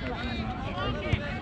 Get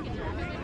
it!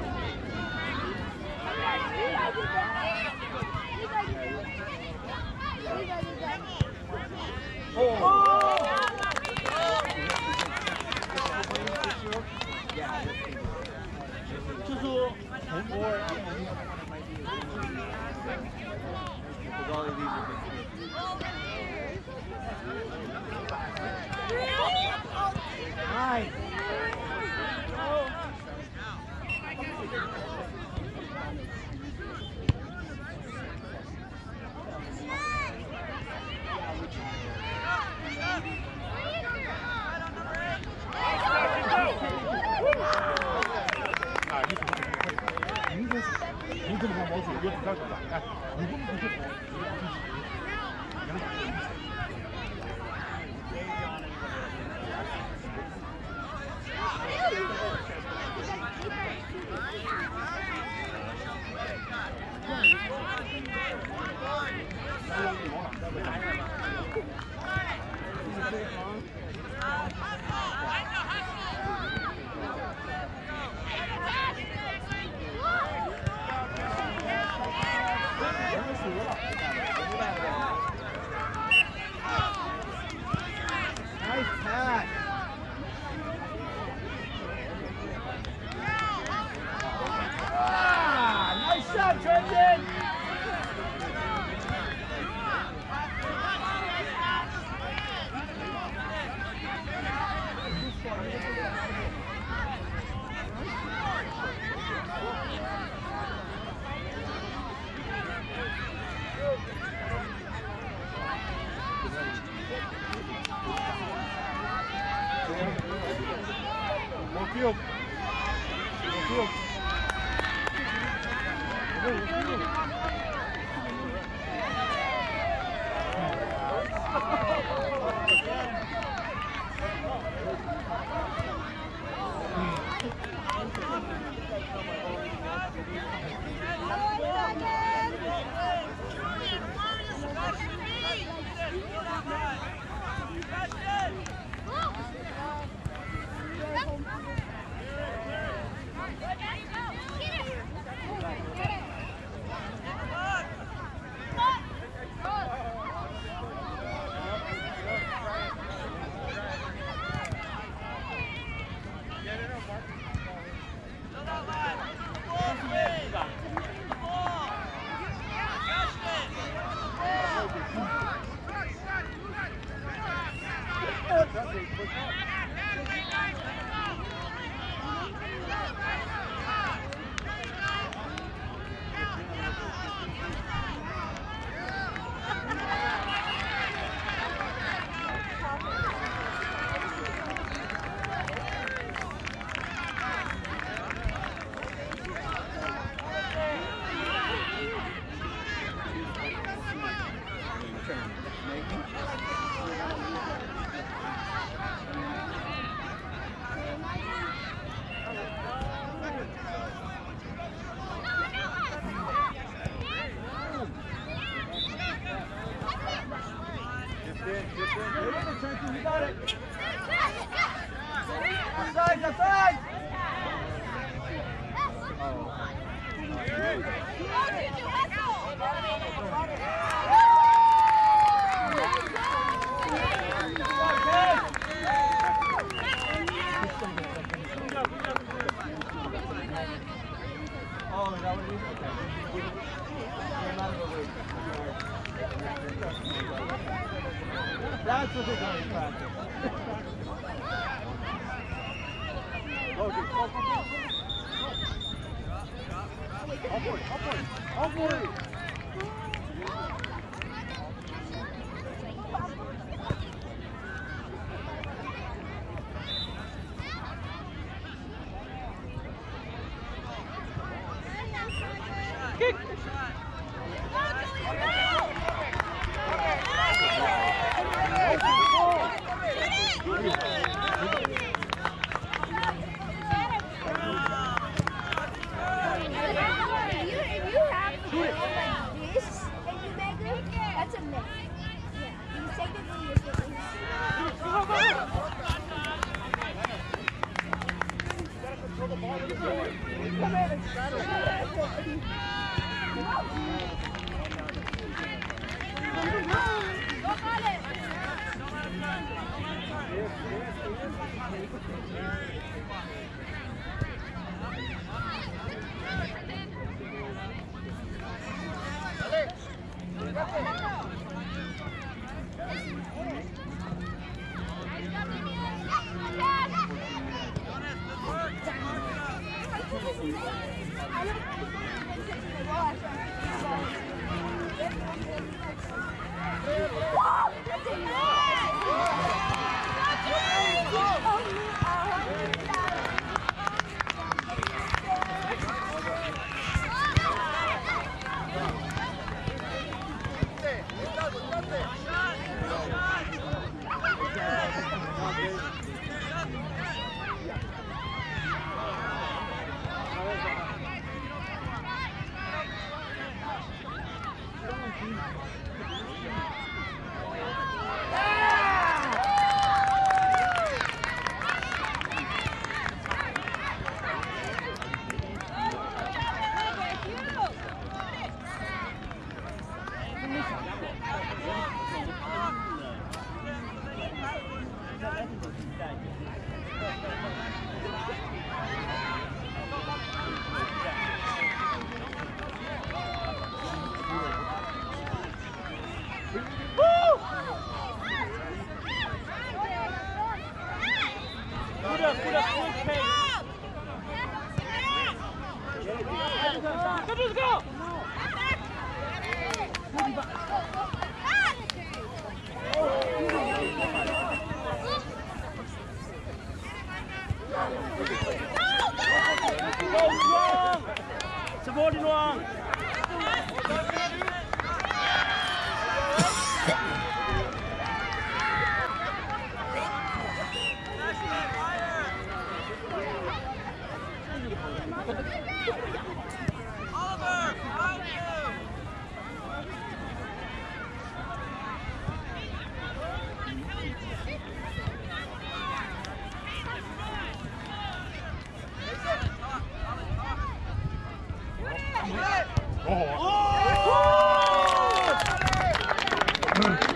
Sunday, Oh! oh!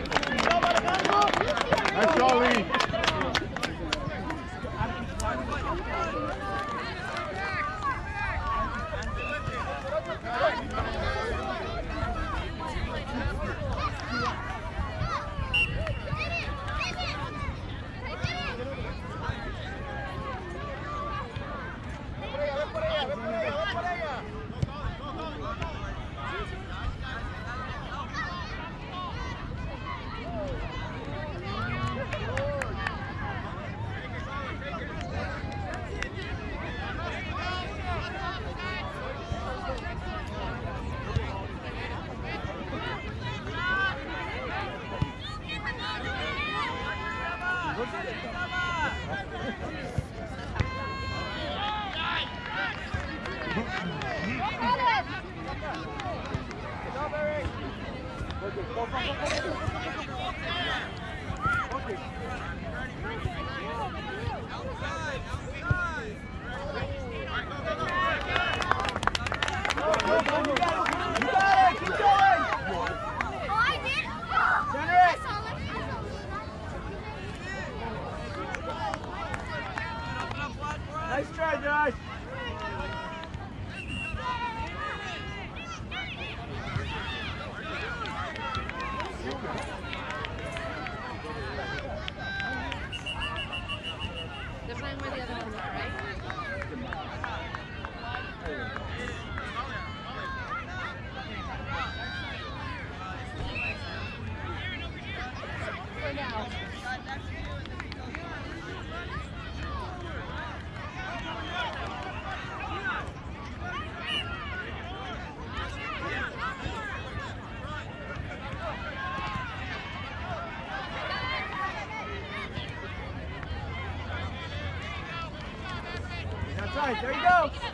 There you go.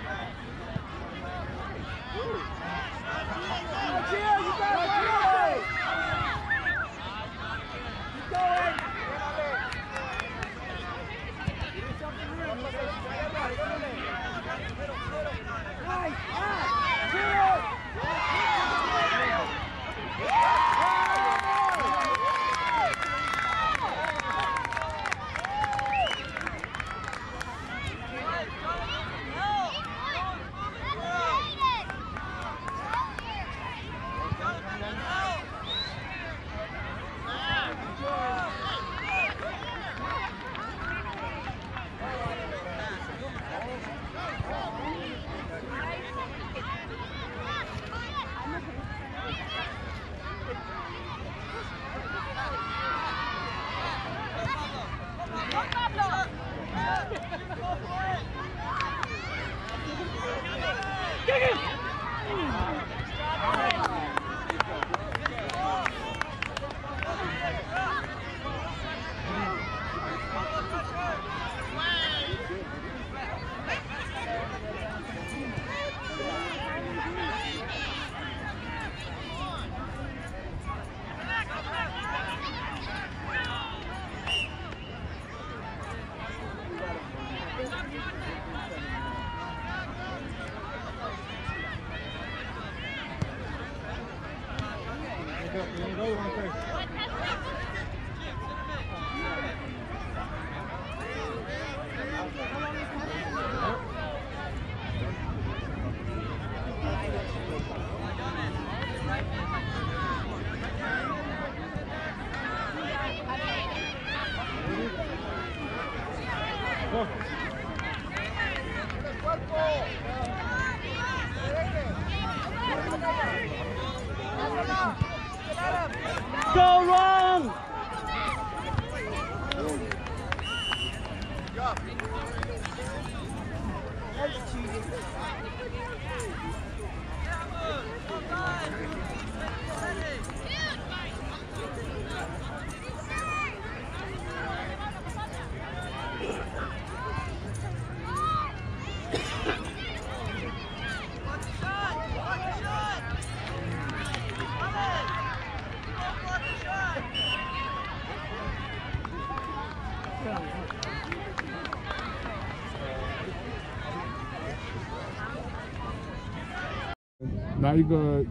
来一个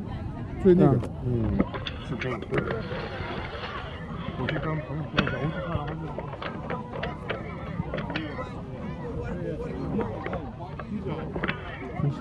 最那个，嗯，是这个。我去跟朋友说一下，我去看看。谢谢。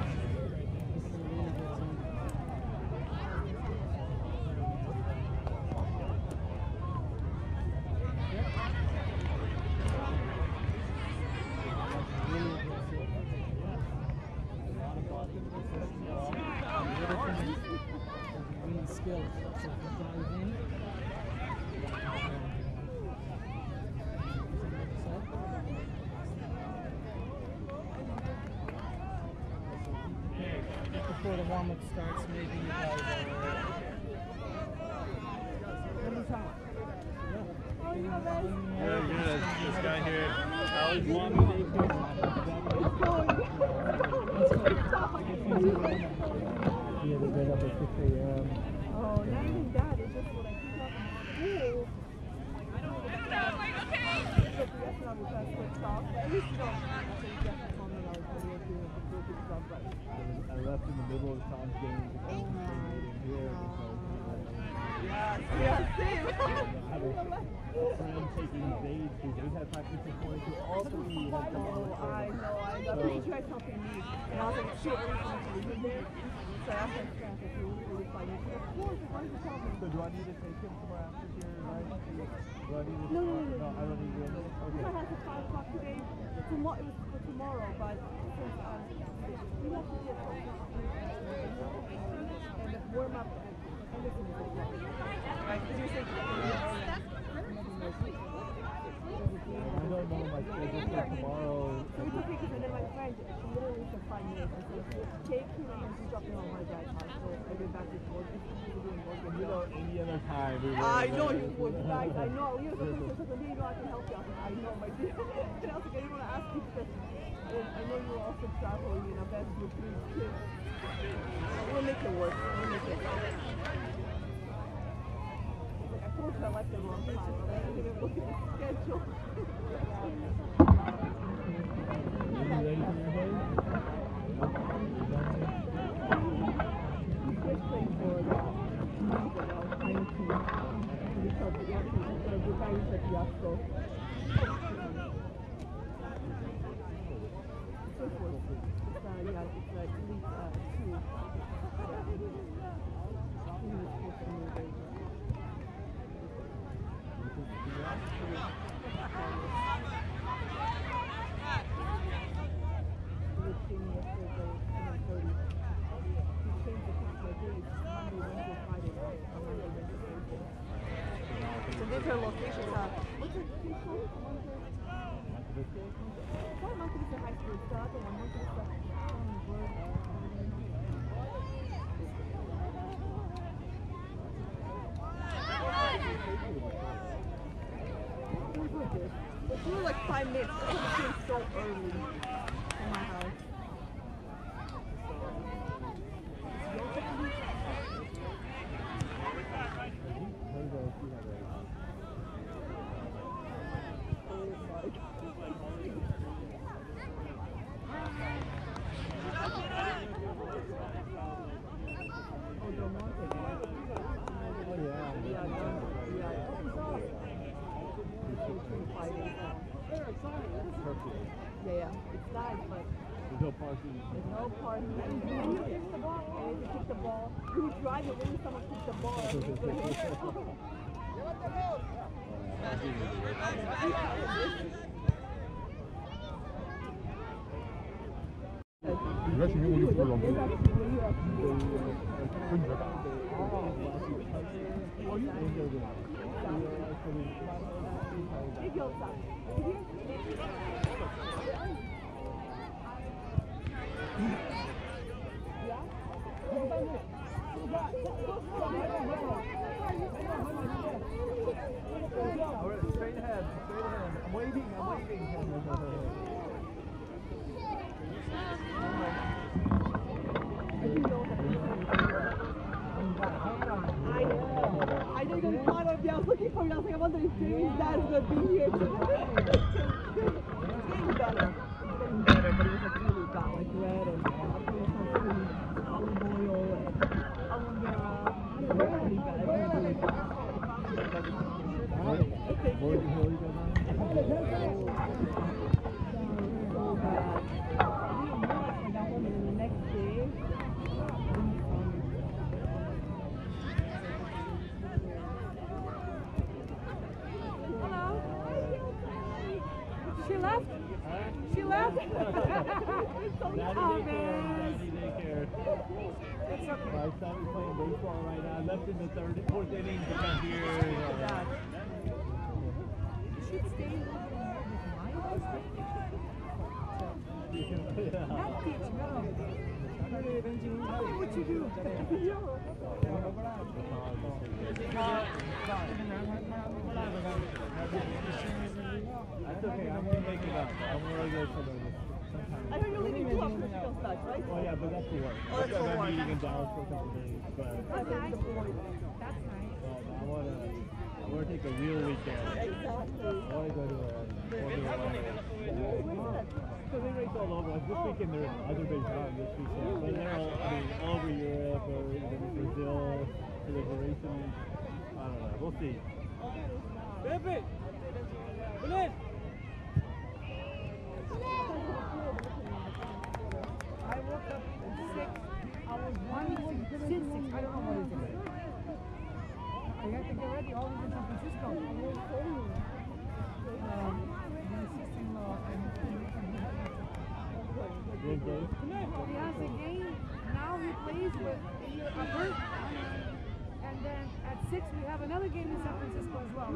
Before the warm up starts, maybe you guys are. Yeah, yeah, this guy here. Alex Yeah, they get up at 6 a.m. Oh, not even that. It's just when I pick up from school. Yes, and I was at quick stop. At least you don't. I think you have to tell me I was going to do it before quick stop, but. I left in the middle of the Tom's game. Oh my Here, Yes, yes, same. friend taking Zayd, who they had practice this morning, so all three had come on Oh, I know, I know. But he tried helping me. And I was like, sure, everything's leaving there. So I asked my friend if he was really funny. She said, of course, why did you tell me? So do I need to take him somewhere after here, right? Do I need to? No, no, no, no. I don't need to. Because Okay. I had to 5 o'clock today. Tomorrow, it was for tomorrow, but since um, we have to get and warm up and is okay. Right? Because you're saying I don't know my tomorrow. So it's okay because then my friend, literally take him and dropping on my dad's house. So I went back and and You know, any other time we. I know you would, guys. I know. So so you know I can help you. I know, my dear. and I was like, I didn't want to ask you because I know you're also travel, you know, best with three kids. We'll make it work. We'll make it work. Yeah, it's like, Ne diyorsan. was looking for you. I was like, I wonder if Jamie's dad's gonna be here. I don't know. We'll see. Pepe! Blitz! I woke up at 6. I was one six, six. I don't know what it is. I have to get ready all the way to San Francisco. Um, my sister-in-law and... He has a game. Now he plays with... And then at 6, we have another game in San Francisco as well.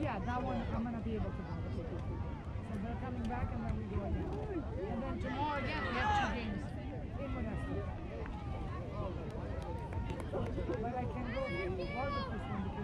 Yeah, that one I'm going to be able to go. So they're coming back and then we go again. And then tomorrow again, we have two games in Modesto. But I can go to the first one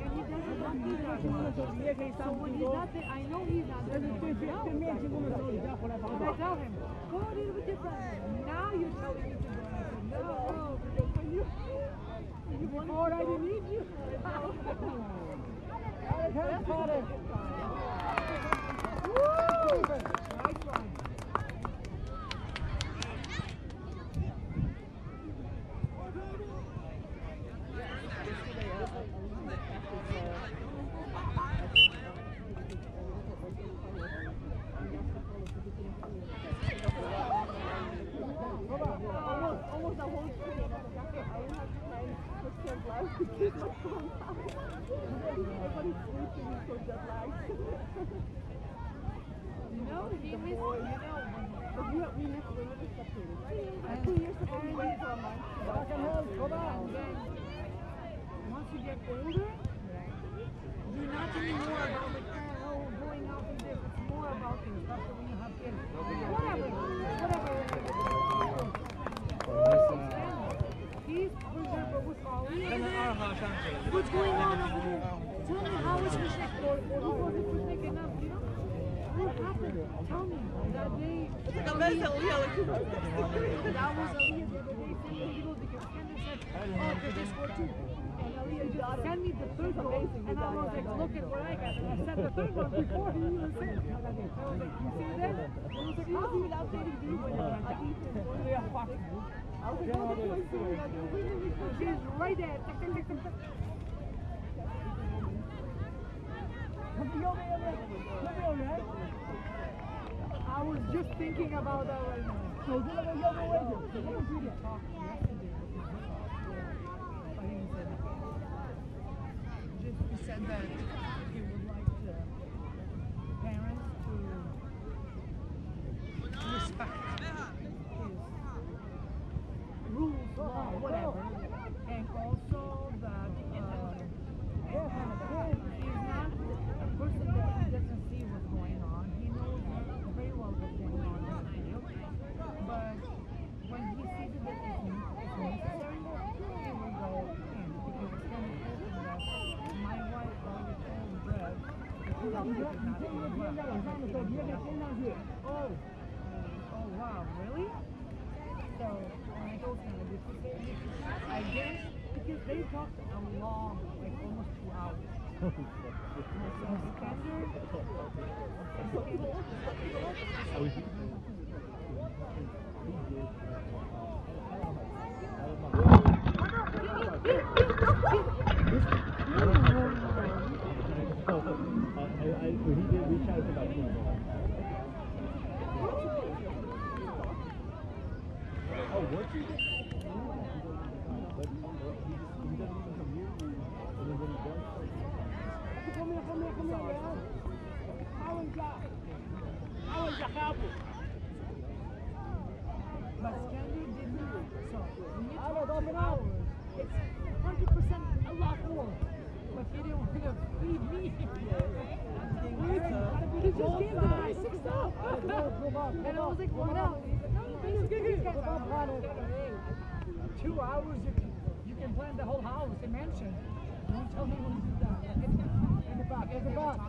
and he's not there, I know he's not there. I tell him. Now you're telling me no. You, I! Nice one. almost, almost the whole trip. I will have to find Christian gloves to keep my phone out. Everybody's sleeping is so jet lagged. You know, he was, you know, But we, we never, we never separated, right? Two years ago, we went for a month. and then once you get older, you're not anymore about like, oh, going out and this. It's more about the stuff that when you have kids. Whatever, whatever. He's preserved with Ollie. What's going on over there? Tell me how is Fishnik or, or who was it Fishnik enough, you know? What happened? Tell me that day. Like a mental, yeah, like two That was Aliyah the other day sent me videos because Kendra said, oh, because they scored two. And Aliyah just sent me the third goal, and I was like, look at what I got. And I sent the third one before he even sent it. I was like, you see that? I was like, He was oh. even updating me when I was at Ethan. Yeah, fuck. I was like, oh, that's what I'm doing. Like, we really could She's right there. Tick, tick, tick, tick, tick. I was just thinking about that right now. So. What did you talk yesterday? But he said, that he would like the parents to respect his rules, law, whatever, and also that uh, he's not a person that he doesn't see what's going on. He knows very well what's going on in the field, but when he sees it that it's, it's necessary, he will go in because it's kind of important that my wife already told Brad that he was not doing well. Oh, oh wow, really? So when I guess because they talked a long, like almost two hours. So I, when he did reach out about football. Oh, what you did? But he, he, he doesn't even come near you. And then when he does, Come here, come here, come here, yeah. How is that? How is that happen? But Scandy did not. So when you I talk don't two know. hours, it's hundred percent a lot more. But he didn't want to feed me. He just gave the guy six stuff. And I was like, what else? Two hours, you can, you can plan the whole house, the mansion. Don't tell me when to do that. In the back, in the back.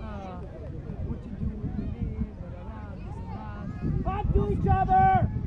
Uh, what do with the blah, blah, blah, this and that. Talk to each other!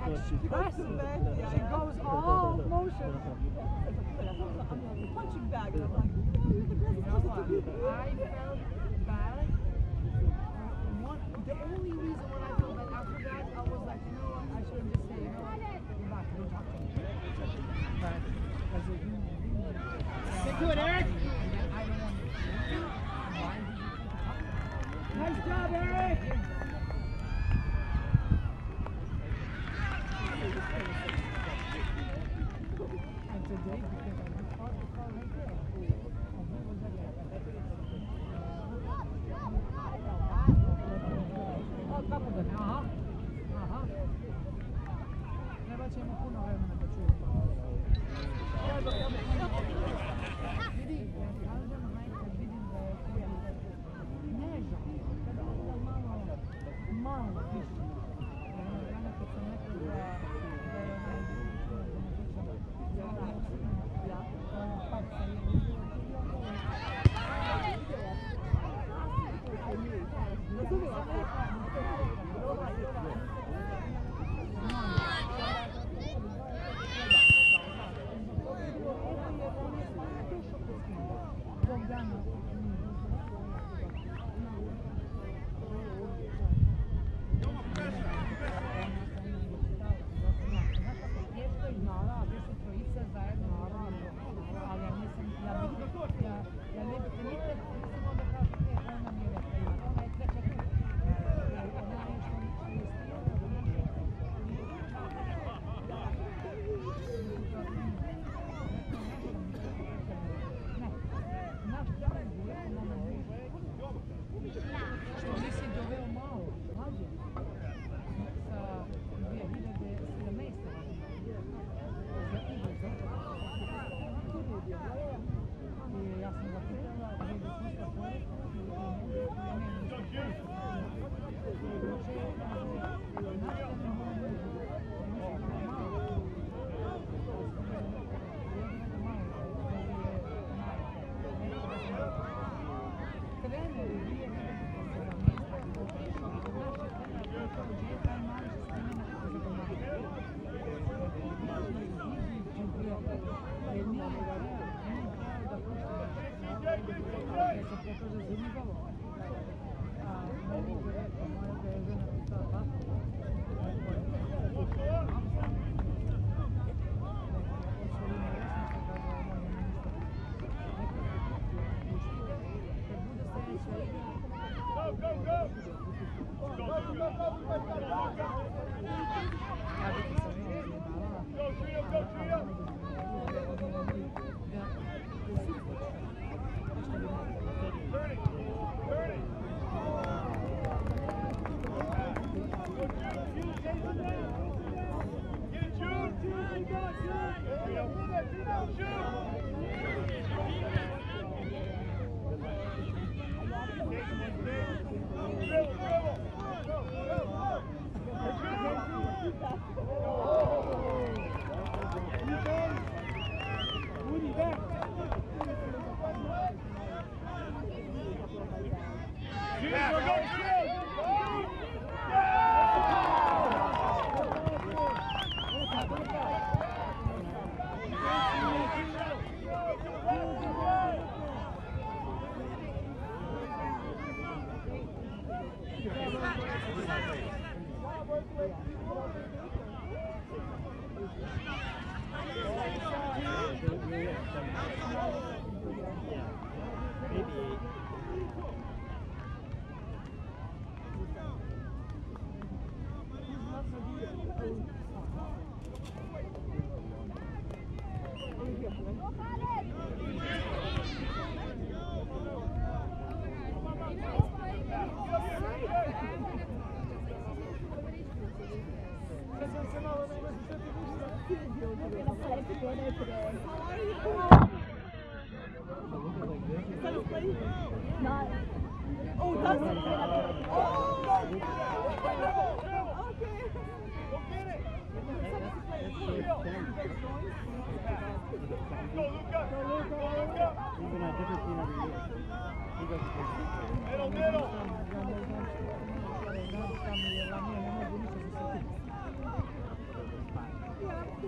As she she goes all motion. I'm like a punching bag. And I'm like. You know what? I felt bad. One, the only reason why I felt bad after that, I was like, you know what? I should have just said, you know what? Go back. Don't talk to me. But Get to it, Eric. Middle, middle. He goes